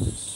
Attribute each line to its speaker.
Speaker 1: Bye.